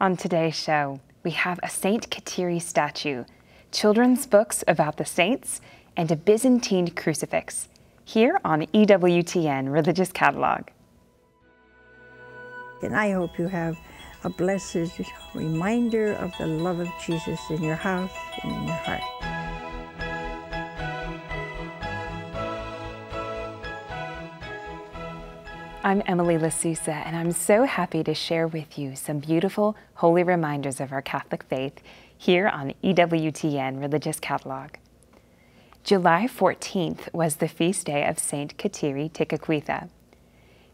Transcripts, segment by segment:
On today's show, we have a Saint Kateri statue, children's books about the saints, and a Byzantine crucifix here on EWTN Religious Catalog. And I hope you have a blessed reminder of the love of Jesus in your house and in your heart. I'm Emily Lasusa, and I'm so happy to share with you some beautiful, holy reminders of our Catholic faith here on EWTN Religious Catalog. July 14th was the feast day of Saint Kateri Tekakwitha.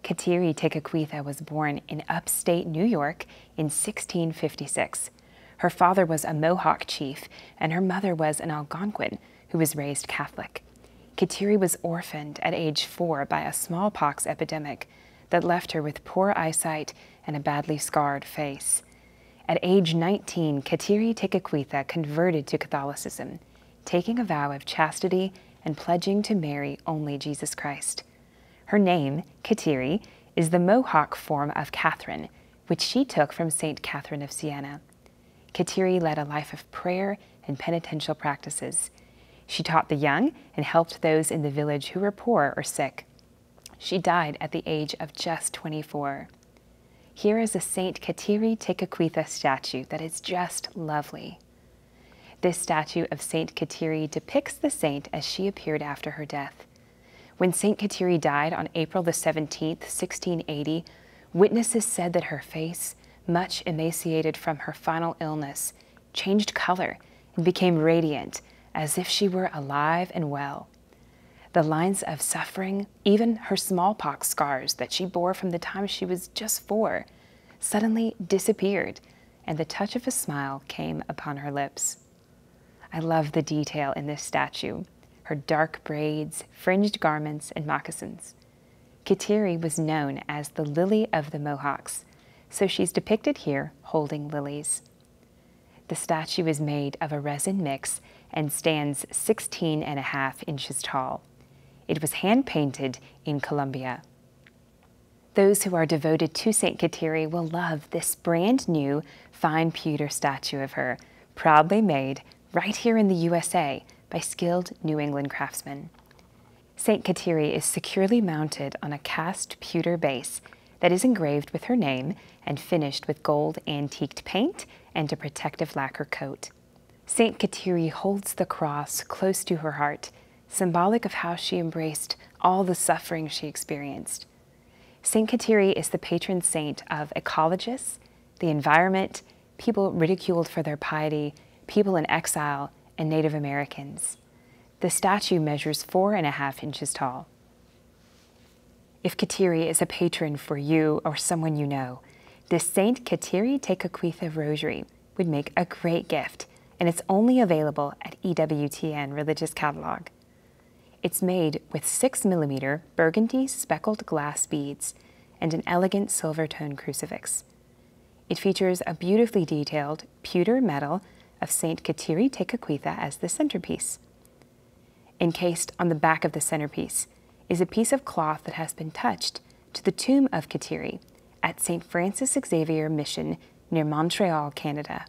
Kateri Tekakwitha was born in upstate New York in 1656. Her father was a Mohawk chief, and her mother was an Algonquin who was raised Catholic. Kateri was orphaned at age four by a smallpox epidemic that left her with poor eyesight and a badly scarred face. At age 19, Kateri Tekakwitha converted to Catholicism, taking a vow of chastity and pledging to marry only Jesus Christ. Her name, Kateri, is the Mohawk form of Catherine, which she took from St. Catherine of Siena. Kateri led a life of prayer and penitential practices. She taught the young and helped those in the village who were poor or sick. She died at the age of just 24. Here is a Saint Kateri Tekakwitha statue that is just lovely. This statue of Saint Kateri depicts the saint as she appeared after her death. When Saint Kateri died on April the 17th, 1680, witnesses said that her face, much emaciated from her final illness, changed color and became radiant as if she were alive and well. The lines of suffering, even her smallpox scars that she bore from the time she was just four, suddenly disappeared, and the touch of a smile came upon her lips. I love the detail in this statue her dark braids, fringed garments, and moccasins. Kateri was known as the Lily of the Mohawks, so she's depicted here holding lilies. The statue is made of a resin mix and stands 16 and a half inches tall. It was hand painted in Colombia. Those who are devoted to St. Kateri will love this brand new fine pewter statue of her, proudly made right here in the USA by skilled New England craftsmen. St. Kateri is securely mounted on a cast pewter base that is engraved with her name and finished with gold antiqued paint and a protective lacquer coat. St. Kateri holds the cross close to her heart, symbolic of how she embraced all the suffering she experienced. St. Kateri is the patron saint of ecologists, the environment, people ridiculed for their piety, people in exile, and Native Americans. The statue measures four and a half inches tall. If Kateri is a patron for you or someone you know, this Saint Kateri Tekakwitha rosary would make a great gift and it's only available at EWTN Religious Catalog. It's made with 6 millimeter burgundy speckled glass beads and an elegant silver tone crucifix. It features a beautifully detailed pewter medal of St. Kateri Tekakwitha as the centerpiece. Encased on the back of the centerpiece is a piece of cloth that has been touched to the tomb of Kateri at St. Francis Xavier Mission near Montreal, Canada.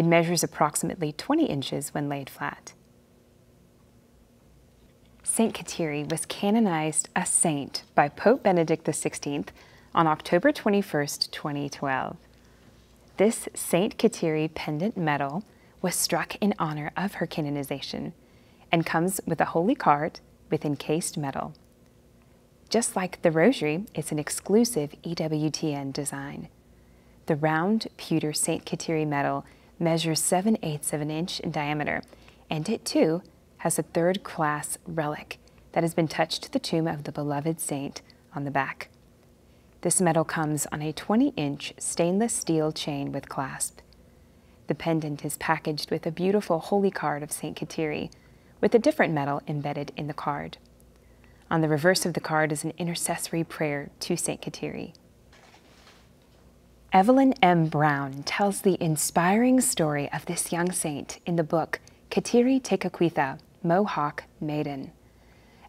It measures approximately 20 inches when laid flat. Saint Kateri was canonized a saint by Pope Benedict XVI on October 21, 2012. This Saint Kateri pendant medal was struck in honor of her canonization and comes with a holy card with encased medal. Just like the rosary, it's an exclusive EWTN design. The round pewter St. Kateri medal measures 7 eighths of an inch in diameter, and it too has a third class relic that has been touched to the tomb of the beloved saint on the back. This medal comes on a 20 inch stainless steel chain with clasp. The pendant is packaged with a beautiful holy card of St. Kateri, with a different medal embedded in the card. On the reverse of the card is an intercessory prayer to St. Kateri. Evelyn M. Brown tells the inspiring story of this young saint in the book Kateri Tekakwitha, Mohawk Maiden.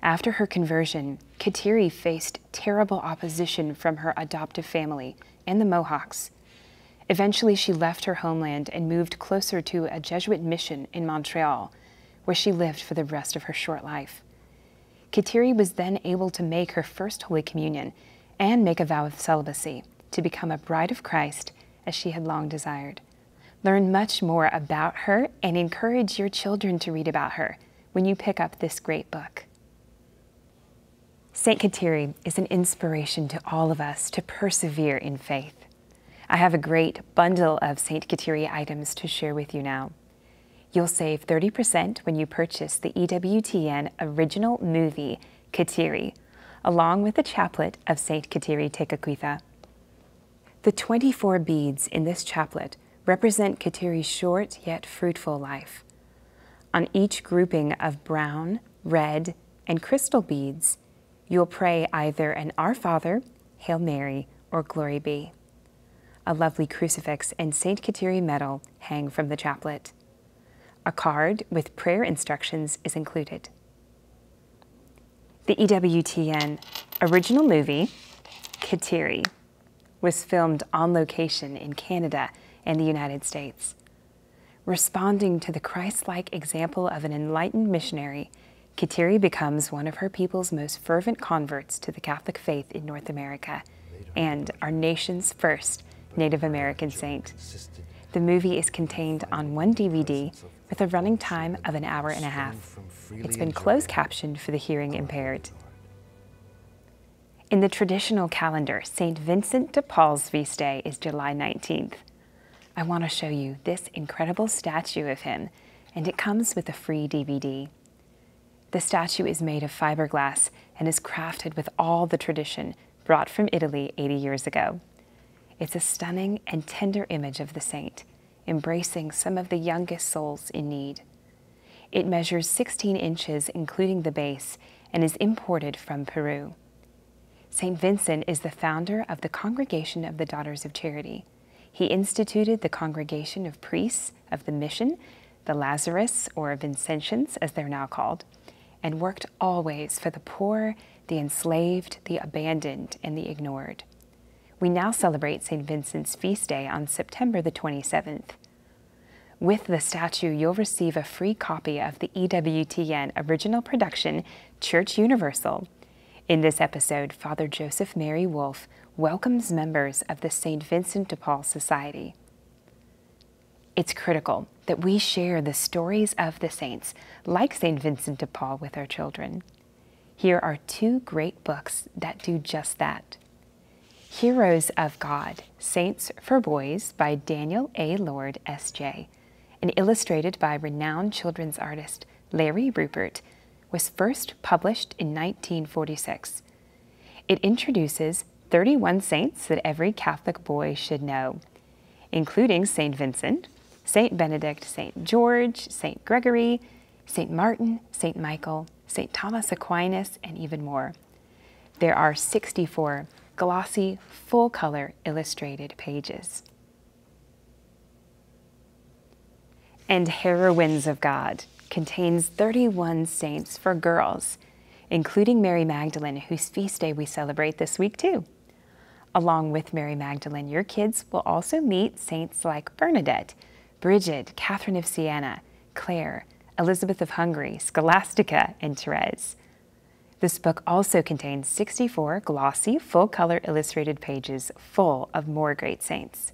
After her conversion, Kateri faced terrible opposition from her adoptive family and the Mohawks. Eventually, she left her homeland and moved closer to a Jesuit mission in Montreal, where she lived for the rest of her short life. Kateri was then able to make her first Holy Communion and make a vow of celibacy to become a bride of Christ as she had long desired. Learn much more about her and encourage your children to read about her when you pick up this great book. St. Kateri is an inspiration to all of us to persevere in faith. I have a great bundle of St. Kateri items to share with you now. You'll save 30% when you purchase the EWTN original movie, Kateri, along with the chaplet of St. Kateri Tekakwitha. The 24 beads in this chaplet represent Kateri's short yet fruitful life. On each grouping of brown, red, and crystal beads, you'll pray either an Our Father, Hail Mary, or Glory Be. A lovely crucifix and St. Kateri medal hang from the chaplet. A card with prayer instructions is included. The EWTN original movie, Kateri, was filmed on location in Canada and the United States. Responding to the Christ like example of an enlightened missionary, Kateri becomes one of her people's most fervent converts to the Catholic faith in North America and our nation's first Native American saint. The movie is contained on one DVD with a running time of an hour and a half. It's been closed captioned for the hearing impaired. In the traditional calendar, St. Vincent de Paul's feast day is July 19th. I want to show you this incredible statue of him, and it comes with a free DVD. The statue is made of fiberglass and is crafted with all the tradition brought from Italy 80 years ago. It's a stunning and tender image of the saint, embracing some of the youngest souls in need. It measures 16 inches, including the base, and is imported from Peru. St. Vincent is the founder of the Congregation of the Daughters of Charity. He instituted the Congregation of Priests of the Mission, the Lazarists or Vincentians as they're now called, and worked always for the poor, the enslaved, the abandoned, and the ignored. We now celebrate St. Vincent's feast day on September the 27th. With the statue, you'll receive a free copy of the EWTN original production, Church Universal, in this episode, Father Joseph Mary Wolfe welcomes members of the St. Vincent de Paul Society. It's critical that we share the stories of the saints, like St. Vincent de Paul, with our children. Here are two great books that do just that. Heroes of God, Saints for Boys by Daniel A. Lord, S.J., and illustrated by renowned children's artist Larry Rupert was first published in 1946. It introduces 31 saints that every Catholic boy should know, including St. Vincent, St. Benedict, St. George, St. Gregory, St. Martin, St. Michael, St. Thomas Aquinas, and even more. There are 64 glossy, full color illustrated pages. And Heroines of God contains 31 saints for girls, including Mary Magdalene, whose feast day we celebrate this week too. Along with Mary Magdalene, your kids will also meet saints like Bernadette, Bridget, Catherine of Siena, Clare, Elizabeth of Hungary, Scholastica, and Therese. This book also contains 64 glossy, full color illustrated pages full of more great saints.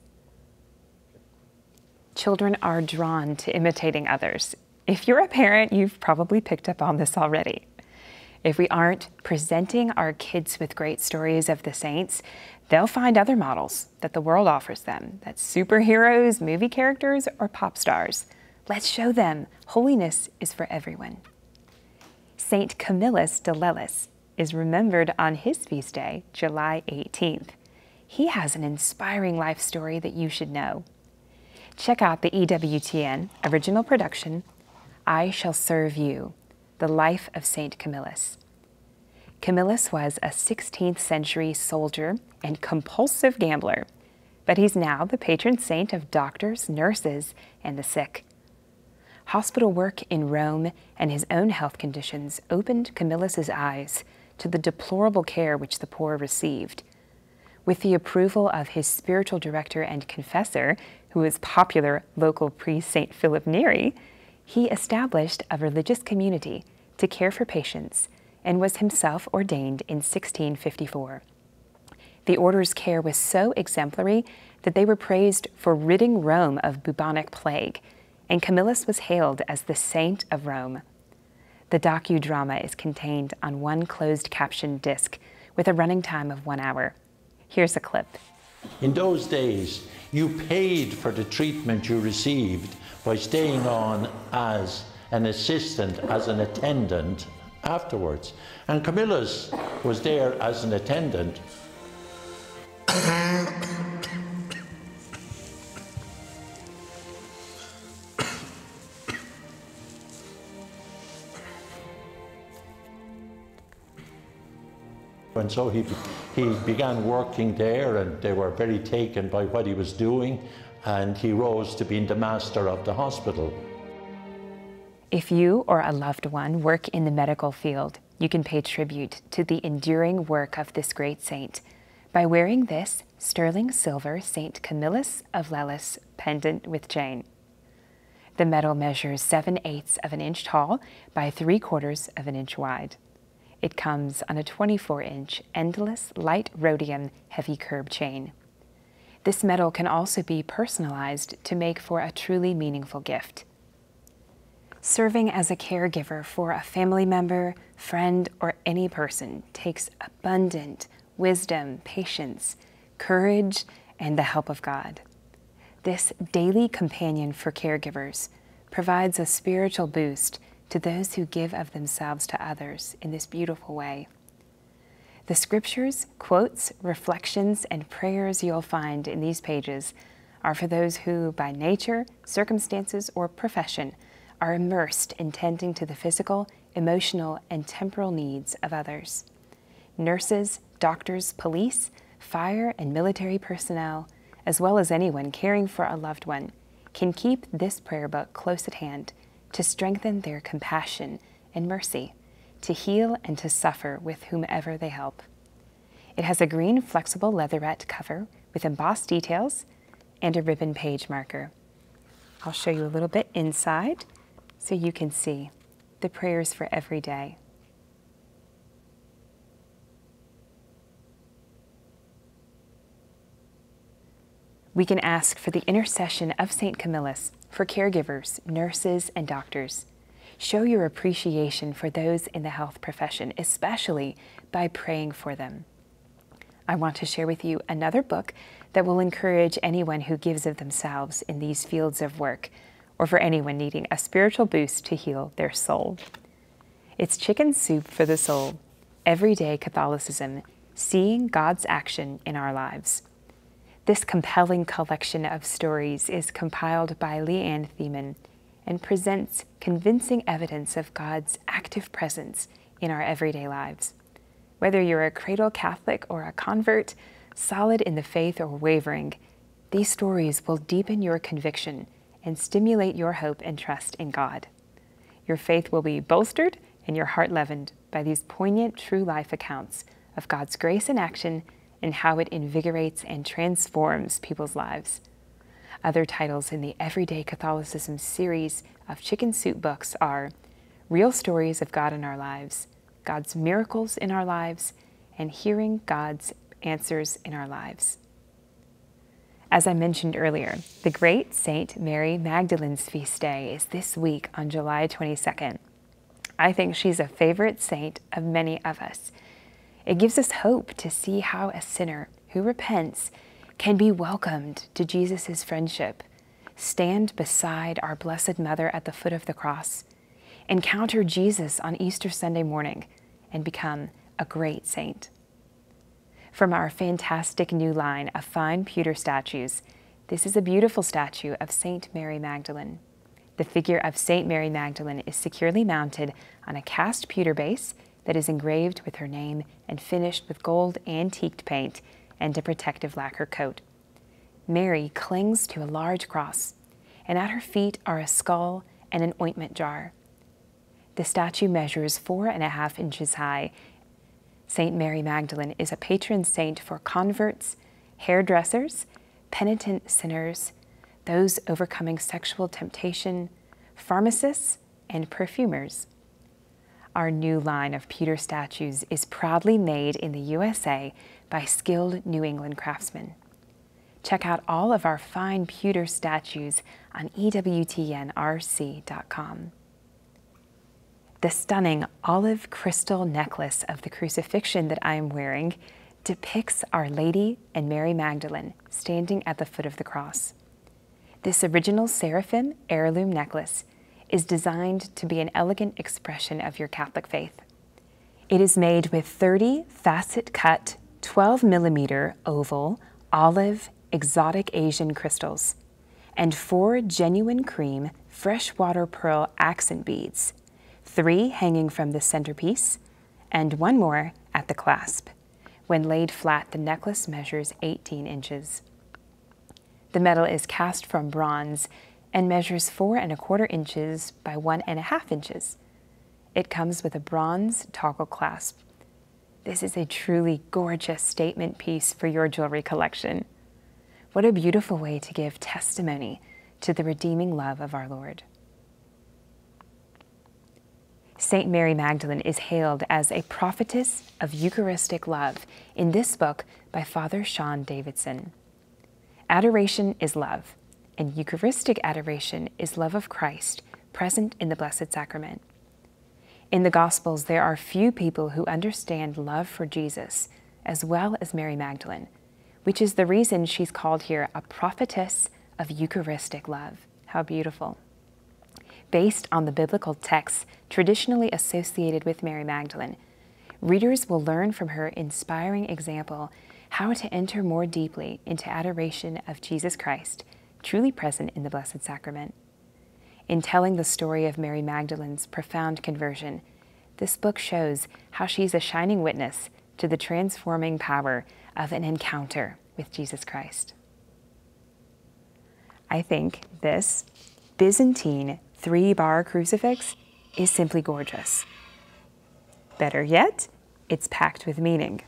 Children are drawn to imitating others, if you're a parent, you've probably picked up on this already. If we aren't presenting our kids with great stories of the saints, they'll find other models that the world offers them that's superheroes, movie characters, or pop stars. Let's show them holiness is for everyone. Saint Camillus de Lellis is remembered on his feast day, July 18th. He has an inspiring life story that you should know. Check out the EWTN original production I shall serve you, the life of St. Camillus. Camillus was a 16th century soldier and compulsive gambler, but he's now the patron saint of doctors, nurses, and the sick. Hospital work in Rome and his own health conditions opened Camillus's eyes to the deplorable care which the poor received. With the approval of his spiritual director and confessor, who was popular local priest St. Philip Neri, he established a religious community to care for patients and was himself ordained in 1654. The order's care was so exemplary that they were praised for ridding Rome of bubonic plague, and Camillus was hailed as the saint of Rome. The docudrama is contained on one closed caption disc with a running time of one hour. Here's a clip. In those days, you paid for the treatment you received by staying on as an assistant, as an attendant afterwards. And Camillus was there as an attendant. And so he, he began working there, and they were very taken by what he was doing, and he rose to being the master of the hospital. If you or a loved one work in the medical field, you can pay tribute to the enduring work of this great saint by wearing this sterling silver St. Camillus of Lellis pendant with chain. The medal measures 7 eighths of an inch tall by 3 quarters of an inch wide. It comes on a 24 inch endless light rhodium heavy curb chain. This medal can also be personalized to make for a truly meaningful gift. Serving as a caregiver for a family member, friend, or any person takes abundant wisdom, patience, courage, and the help of God. This daily companion for caregivers provides a spiritual boost to those who give of themselves to others in this beautiful way. The scriptures, quotes, reflections, and prayers you'll find in these pages are for those who, by nature, circumstances, or profession, are immersed in tending to the physical, emotional, and temporal needs of others. Nurses, doctors, police, fire, and military personnel, as well as anyone caring for a loved one, can keep this prayer book close at hand to strengthen their compassion and mercy, to heal and to suffer with whomever they help. It has a green flexible leatherette cover with embossed details and a ribbon page marker. I'll show you a little bit inside so you can see the prayers for every day. We can ask for the intercession of St. Camillus for caregivers, nurses, and doctors. Show your appreciation for those in the health profession, especially by praying for them. I want to share with you another book that will encourage anyone who gives of themselves in these fields of work, or for anyone needing a spiritual boost to heal their soul. It's Chicken Soup for the Soul Everyday Catholicism Seeing God's Action in Our Lives. This compelling collection of stories is compiled by LeAnn Thieman and presents convincing evidence of God's active presence in our everyday lives. Whether you're a cradle Catholic or a convert, solid in the faith or wavering, these stories will deepen your conviction and stimulate your hope and trust in God. Your faith will be bolstered and your heart leavened by these poignant true life accounts of God's grace in action and how it invigorates and transforms people's lives. Other titles in the Everyday Catholicism series of Chicken Soup books are Real Stories of God in Our Lives, God's Miracles in Our Lives, and Hearing God's Answers in Our Lives. As I mentioned earlier, the great Saint Mary Magdalene's feast day is this week on July 22nd. I think she's a favorite saint of many of us it gives us hope to see how a sinner who repents can be welcomed to Jesus' friendship, stand beside our Blessed Mother at the foot of the cross, encounter Jesus on Easter Sunday morning, and become a great saint. From our fantastic new line of fine pewter statues, this is a beautiful statue of St. Mary Magdalene. The figure of St. Mary Magdalene is securely mounted on a cast pewter base that is engraved with her name and finished with gold antiqued paint and a protective lacquer coat. Mary clings to a large cross, and at her feet are a skull and an ointment jar. The statue measures four and a half inches high St. Mary Magdalene is a patron saint for converts, hairdressers, penitent sinners, those overcoming sexual temptation, pharmacists, and perfumers. Our new line of pewter statues is proudly made in the USA by skilled New England craftsmen. Check out all of our fine pewter statues on EWTNRC.com. The stunning olive crystal necklace of the crucifixion that I am wearing depicts Our Lady and Mary Magdalene standing at the foot of the cross. This original seraphim heirloom necklace is designed to be an elegant expression of your Catholic faith. It is made with 30 facet cut, 12 millimeter oval, olive, exotic Asian crystals, and four genuine cream freshwater pearl accent beads, three hanging from the centerpiece, and one more at the clasp. When laid flat, the necklace measures 18 inches. The metal is cast from bronze and measures four and a quarter inches by one and a half inches. It comes with a bronze toggle clasp. This is a truly gorgeous statement piece for your jewelry collection. What a beautiful way to give testimony to the redeeming love of our Lord. St. Mary Magdalene is hailed as a prophetess of Eucharistic love in this book by Father Sean Davidson. Adoration is love, and Eucharistic adoration is love of Christ present in the Blessed Sacrament. In the Gospels, there are few people who understand love for Jesus as well as Mary Magdalene, which is the reason she's called here a prophetess of Eucharistic love. How beautiful. Based on the biblical texts traditionally associated with Mary Magdalene, readers will learn from her inspiring example how to enter more deeply into adoration of Jesus Christ truly present in the Blessed Sacrament. In telling the story of Mary Magdalene's profound conversion, this book shows how she's a shining witness to the transforming power of an encounter with Jesus Christ. I think this Byzantine three bar crucifix is simply gorgeous. Better yet, it's packed with meaning.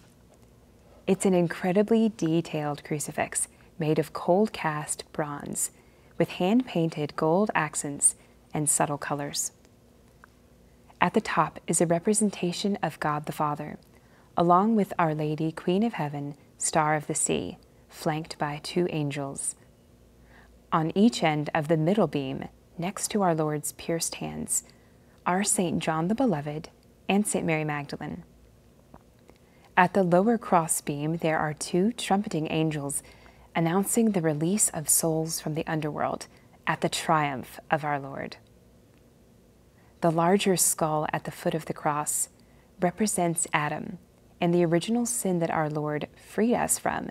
It's an incredibly detailed crucifix made of cold cast bronze with hand painted gold accents and subtle colors. At the top is a representation of God the Father, along with Our Lady, Queen of Heaven, Star of the Sea, flanked by two angels. On each end of the middle beam, next to our Lord's pierced hands, are St. John the Beloved and St. Mary Magdalene. At the lower cross beam, there are two trumpeting angels announcing the release of souls from the underworld at the triumph of our Lord. The larger skull at the foot of the cross represents Adam and the original sin that our Lord freed us from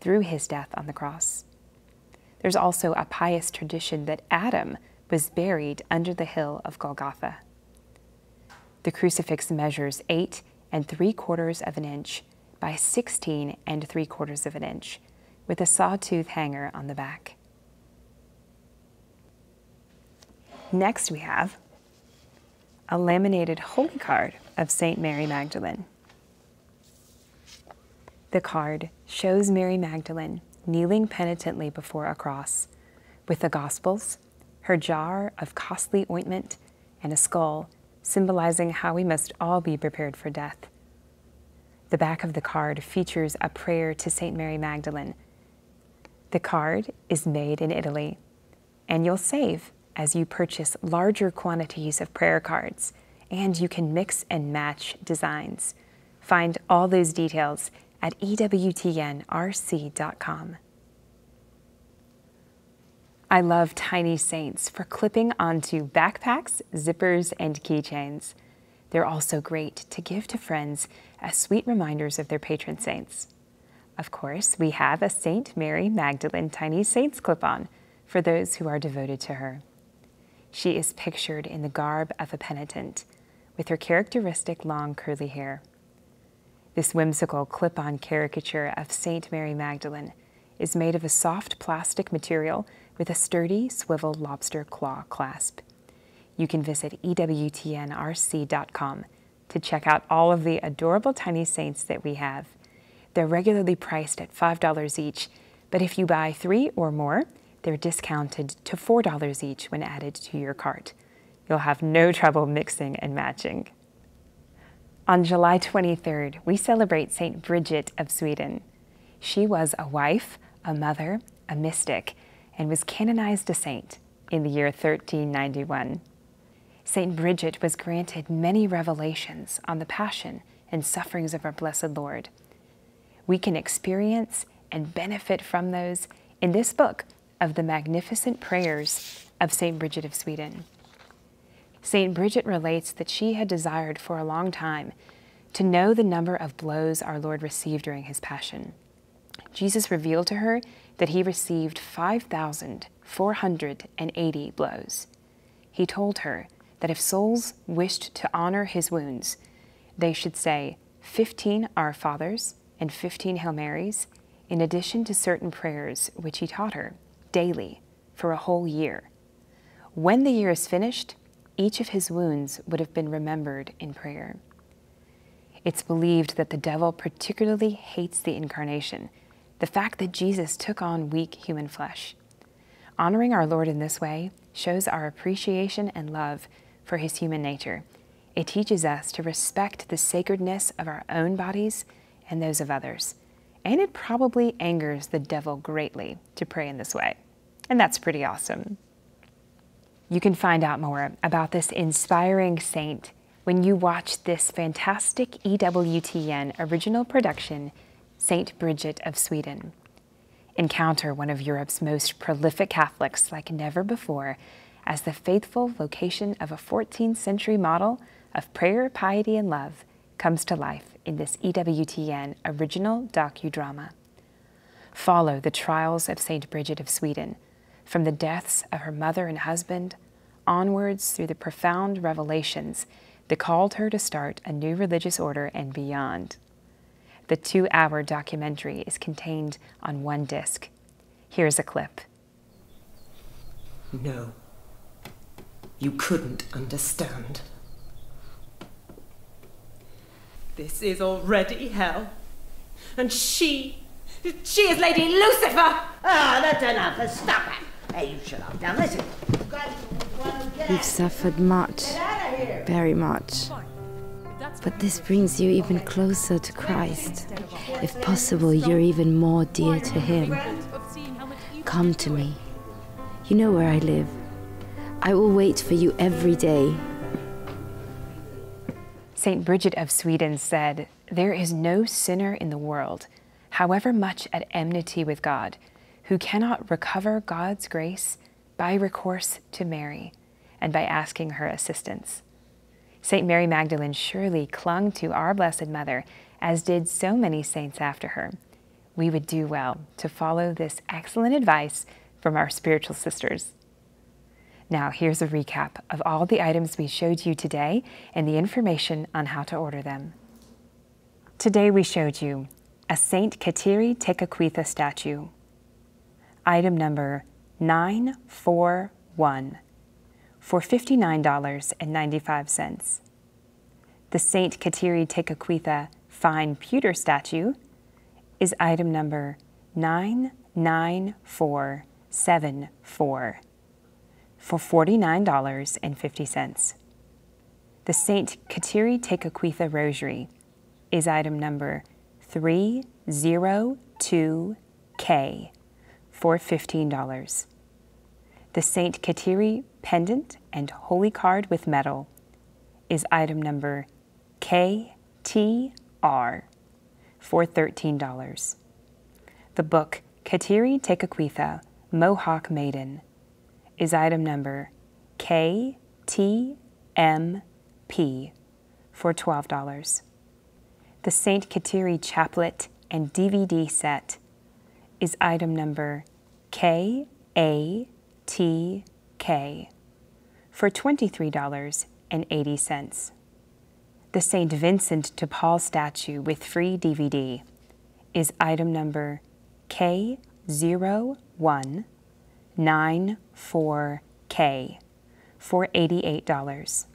through his death on the cross. There's also a pious tradition that Adam was buried under the hill of Golgotha. The crucifix measures eight and three quarters of an inch by 16 and three quarters of an inch with a sawtooth hanger on the back. Next, we have a laminated holy card of St. Mary Magdalene. The card shows Mary Magdalene kneeling penitently before a cross with the Gospels, her jar of costly ointment, and a skull symbolizing how we must all be prepared for death. The back of the card features a prayer to St. Mary Magdalene the card is made in Italy, and you'll save as you purchase larger quantities of prayer cards, and you can mix and match designs. Find all those details at EWTNRC.com. I love tiny saints for clipping onto backpacks, zippers, and keychains. They're also great to give to friends as sweet reminders of their patron saints. Of course, we have a St. Mary Magdalene Tiny Saints clip on for those who are devoted to her. She is pictured in the garb of a penitent, with her characteristic long curly hair. This whimsical clip on caricature of St. Mary Magdalene is made of a soft plastic material with a sturdy swivel lobster claw clasp. You can visit EWTNRC.com to check out all of the adorable tiny saints that we have. They're regularly priced at $5 each, but if you buy three or more, they're discounted to $4 each when added to your cart. You'll have no trouble mixing and matching. On July 23rd, we celebrate St. Bridget of Sweden. She was a wife, a mother, a mystic, and was canonized a saint in the year 1391. St. Bridget was granted many revelations on the passion and sufferings of our blessed Lord. We can experience and benefit from those in this book of the magnificent prayers of St. Bridget of Sweden. St. Bridget relates that she had desired for a long time to know the number of blows our Lord received during his passion. Jesus revealed to her that he received 5,480 blows. He told her that if souls wished to honor his wounds, they should say 15 Our Fathers and 15 Hail Marys, in addition to certain prayers which he taught her daily for a whole year. When the year is finished, each of his wounds would have been remembered in prayer. It's believed that the devil particularly hates the incarnation, the fact that Jesus took on weak human flesh. Honoring our Lord in this way shows our appreciation and love for his human nature. It teaches us to respect the sacredness of our own bodies and those of others. And it probably angers the devil greatly to pray in this way. And that's pretty awesome. You can find out more about this inspiring saint when you watch this fantastic EWTN original production, St. Bridget of Sweden. Encounter one of Europe's most prolific Catholics like never before as the faithful vocation of a 14th century model of prayer, piety, and love comes to life in this EWTN original docudrama. Follow the trials of St. Bridget of Sweden, from the deaths of her mother and husband, onwards through the profound revelations that called her to start a new religious order and beyond. The two hour documentary is contained on one disc. Here's a clip. No. You couldn't understand. This is already hell. And she, she is Lady Lucifer! Ah, that's enough. Stop it. Hey, you shut up. Now listen. You've suffered much, very much. But this brings you even closer to Christ. If possible, you're even more dear to Him. Come to me. You know where I live. I will wait for you every day. St. Bridget of Sweden said, There is no sinner in the world, however much at enmity with God, who cannot recover God's grace by recourse to Mary and by asking her assistance. St. Mary Magdalene surely clung to our Blessed Mother, as did so many saints after her. We would do well to follow this excellent advice from our spiritual sisters. Now, here's a recap of all the items we showed you today and the information on how to order them. Today we showed you a St. Kateri Tekakwitha statue. Item number 941 for $59.95. The St. Kateri Tekakwitha fine pewter statue is item number 99474 for $49.50. The St. Kateri Tekakwitha rosary is item number 302K for $15. The St. Kateri pendant and holy card with medal is item number KTR for $13. The book Kateri Tekakwitha, Mohawk Maiden is item number KTMP for $12. The St. Kateri Chaplet and DVD set is item number KATK for $23.80. The St. Vincent de Paul statue with free DVD is item number K0194K for $88.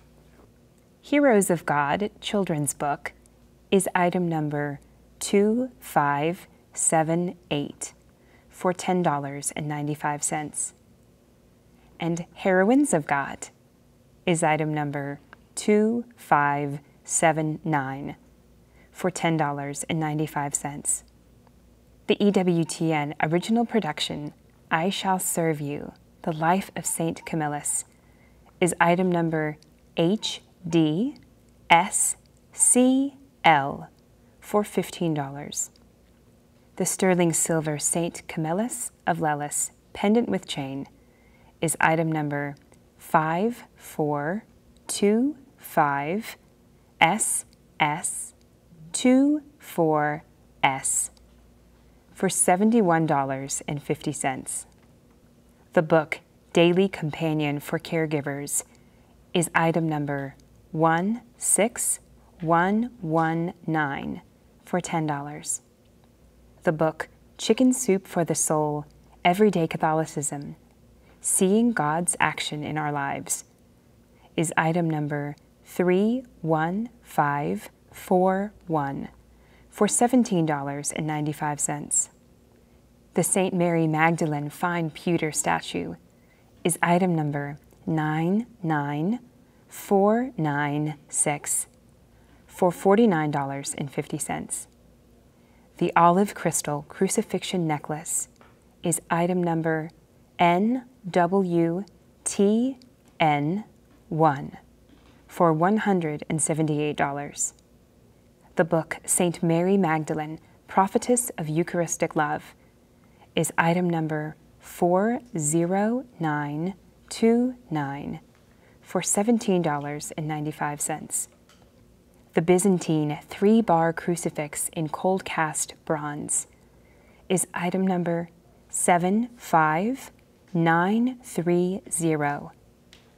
Heroes of God children's book is item number 2578 for $10.95. And Heroines of God is item number 2579 for $10.95. The EWTN original production, I Shall Serve You, The Life of St. Camillus, is item number HDSCL for $15. The sterling silver St. Camillus of Lellis pendant with chain is item number 5425 SS24S for $71.50. The book Daily Companion for Caregivers is item number 16119 for $10. The book Chicken Soup for the Soul Everyday Catholicism Seeing God's Action in Our Lives is item number 31541 for $17.95. The St. Mary Magdalene fine pewter statue is item number 99496 for $49.50. The olive crystal crucifixion necklace is item number NWTN1 for $178. The book St. Mary Magdalene, Prophetess of Eucharistic Love, is item number 40929 for $17.95. The Byzantine three bar crucifix in cold cast bronze is item number 75930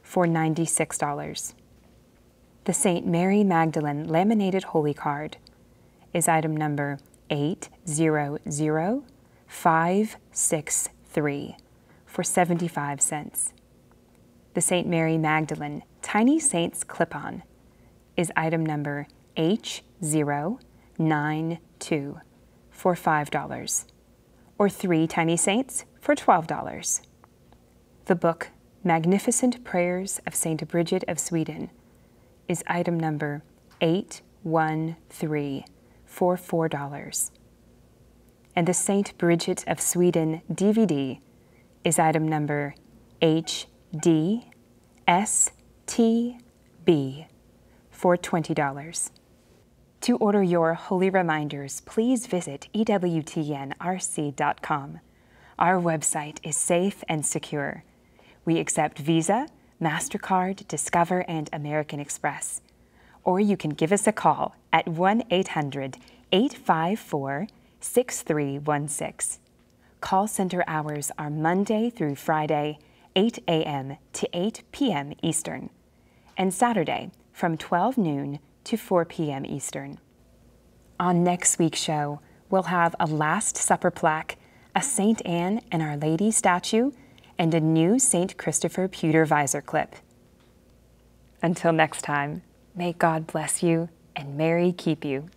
for $96. The St. Mary Magdalene laminated holy card is item number 800563 for 75 cents. The St. Mary Magdalene Tiny Saints clip on is item number H092 for $5, or three Tiny Saints for $12. The book Magnificent Prayers of St. Bridget of Sweden is item number 813 for $4. And the St. Bridget of Sweden DVD is item number HDSTB for $20. To order your holy reminders, please visit EWTNRC.com. Our website is safe and secure. We accept Visa, MasterCard, Discover, and American Express. Or you can give us a call at 1 800 854 6316. Call center hours are Monday through Friday, 8 a.m. to 8 p.m. Eastern, and Saturday from 12 noon to 4 p.m. Eastern. On next week's show, we'll have a Last Supper plaque, a St. Anne and Our Lady statue, and a new St. Christopher pewter visor clip. Until next time, may God bless you and Mary keep you.